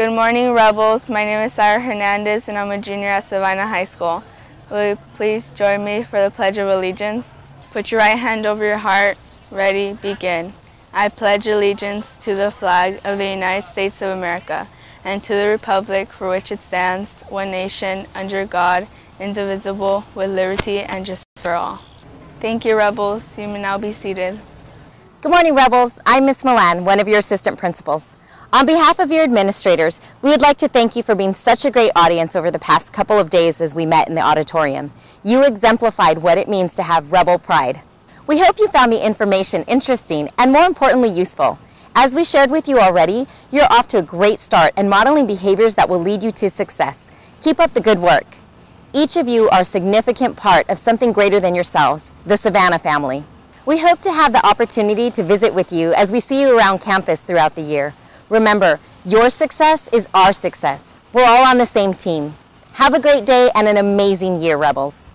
Good morning, Rebels. My name is Sarah Hernandez, and I'm a junior at Savanna High School. Will you please join me for the Pledge of Allegiance? Put your right hand over your heart. Ready, begin. I pledge allegiance to the flag of the United States of America and to the republic for which it stands, one nation, under God, indivisible, with liberty and justice for all. Thank you, Rebels. You may now be seated. Good morning, Rebels. I'm Miss Milan, one of your assistant principals. On behalf of your administrators, we would like to thank you for being such a great audience over the past couple of days as we met in the auditorium. You exemplified what it means to have Rebel pride. We hope you found the information interesting and more importantly useful. As we shared with you already, you're off to a great start and modeling behaviors that will lead you to success. Keep up the good work. Each of you are a significant part of something greater than yourselves, the Savanna family. We hope to have the opportunity to visit with you as we see you around campus throughout the year. Remember, your success is our success. We're all on the same team. Have a great day and an amazing year, Rebels.